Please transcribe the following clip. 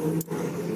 Mm-hmm.